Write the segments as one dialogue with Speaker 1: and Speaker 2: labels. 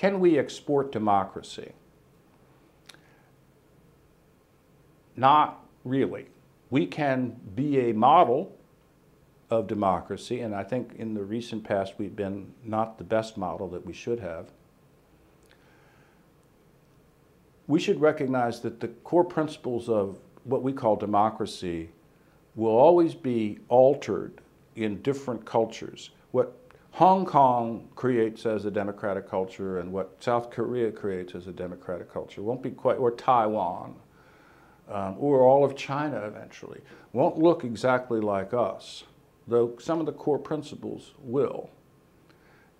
Speaker 1: Can we export democracy? Not really. We can be a model of democracy, and I think in the recent past we've been not the best model that we should have. We should recognize that the core principles of what we call democracy will always be altered in different cultures. What Hong Kong creates as a democratic culture and what South Korea creates as a democratic culture won't be quite, or Taiwan, um, or all of China eventually, won't look exactly like us, though some of the core principles will.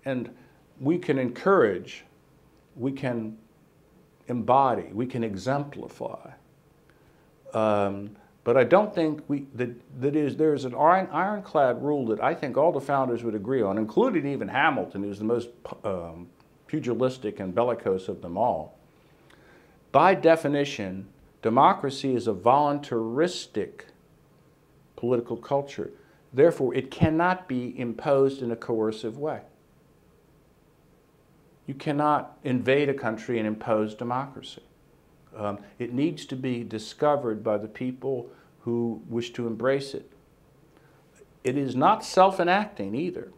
Speaker 1: And we can encourage, we can embody, we can exemplify um, but I don't think we, that, that is, there's an iron, ironclad rule that I think all the founders would agree on, including even Hamilton, who's the most um, pugilistic and bellicose of them all. By definition, democracy is a voluntaristic political culture. Therefore, it cannot be imposed in a coercive way. You cannot invade a country and impose democracy. Um, it needs to be discovered by the people who wish to embrace it. It is not self-enacting either.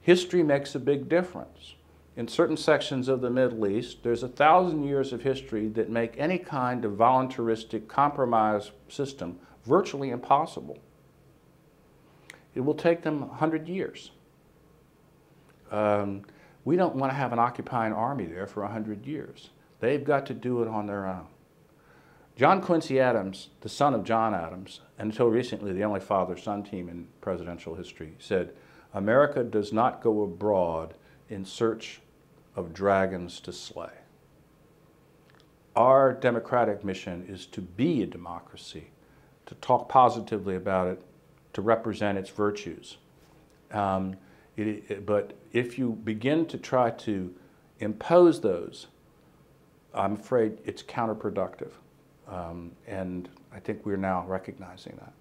Speaker 1: History makes a big difference. In certain sections of the Middle East, there's a thousand years of history that make any kind of voluntaristic compromise system virtually impossible. It will take them a 100 years. Um, we don't want to have an occupying army there for a 100 years. They've got to do it on their own. John Quincy Adams, the son of John Adams, and until recently the only father-son team in presidential history, said, America does not go abroad in search of dragons to slay. Our democratic mission is to be a democracy, to talk positively about it, to represent its virtues. Um, it, it, but if you begin to try to impose those I'm afraid it's counterproductive. Um, and I think we're now recognizing that.